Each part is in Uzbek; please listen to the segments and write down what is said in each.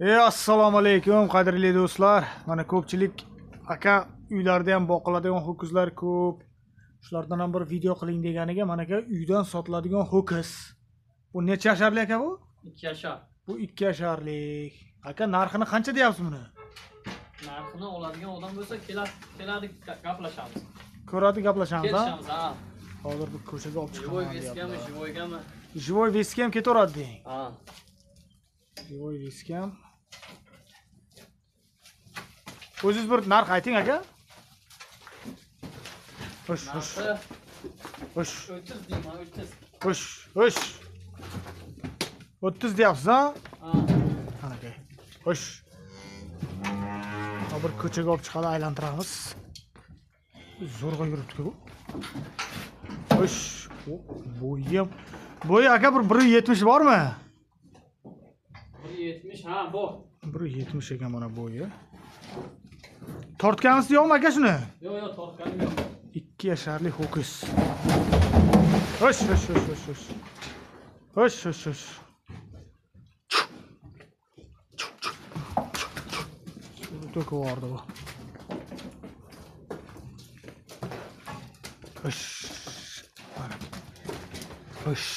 ey assalomu alaykum qadrli do'stlar. Mana ko'pchilik aka uylarda ham boqiladigan ho'kizlar ko'p. Shulardan ham bir video qiling deganiga mana aka uydan sotiladigan ho'kiz. Bu necha yasharli aka bu? Ikki yashar. Bu ikki yasharlik aka narxini qancha deyapsiz buni? Narxini oladigan odam bo'lsa keladi keladi ga- gaplashamiz. Ko'radi gaplashamiz ha? Kelishamiz ha. Hozir bir ko'chaga olib живой chiqaman veskami deyaptilar. живойгami живой veski ham. Ketaveradi deng. Ha. Живой veski ham o'zingiz bir narx ayting aka. Hush narxi hush o'ttiz deyman o'ttiz. Hush hush o'ttiz deyapsiz anaka hush Ha, bir ko'chaga olib chiqadi aylantiramiz. Zo'rg'a yuribdi bu hush O, bo'yi bo'yi aka bir bir yetmish bormi? Bir yetmish ha bor bir yetmish ekan mana bo'yi tortganimiz yo'qmi aka shuni? Yo'q yo'q tortganim yo'q. Ikki yasharli ho'kiz. Hush hush hush hush hush hush hush hush to'kib yubordi bu. Mana hush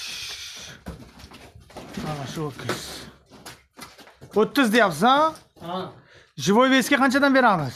mana shu ho'kiz. O'ttiz deyapsiz ha? Ha. Живой весga qanchadan beramiz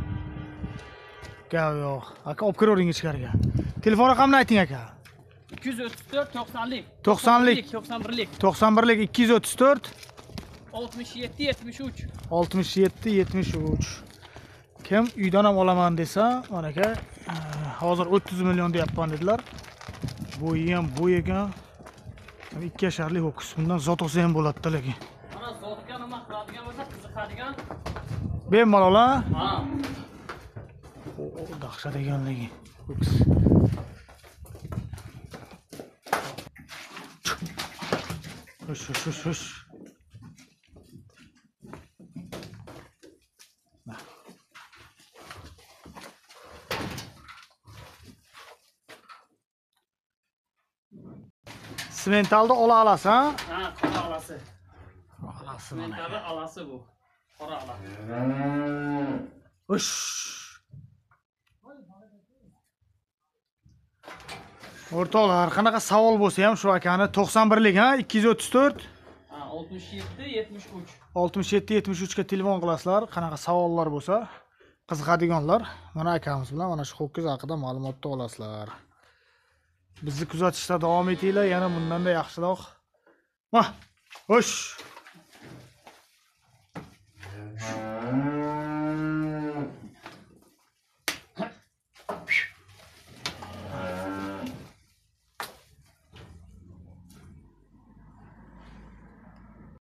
gap yo'q aka olib kiravering ichkariga telefon raqamini ayting aka 234 90lik. 90lik. 91lik. to'qson birlik ikki yuz o'ttiz to'rt 67 73. oltmish yetti yetmish uch kim uydan ham olaman desa mana aka eh, hozir o'ttiz million deyapman dedilar bo'yi ham bo'y ekan ikki yasharli ho'kiz bundan zot olsa ham bo'ladida lekin Mana zotga nima qiladigan bo'lsa qiziqadigan. bemalol ha Ha. Aksa da yanlayın. Hış hış hış hış. Simentalda ola alası ha? Ha, kora alası. Alası. Simentalda alası bu. Kora alası. Hış. o'rtoqlar qanaqa savol bo'lsa ham shu akani to'qson birlik ha? ikki yuz o'ttiz to'rt. Oltmish yetti yetmish uch. oltmish yetti yetmish uchga telefon qilasizlar qanaqa savollar bo'lsa qiziqadiganlar. Mana akamiz bilan mana shu ho'kiz haqida ma'lumot olasizlar. Bizni kuzatishda davom etinglar yana bundan da yaxshiroq ho'sh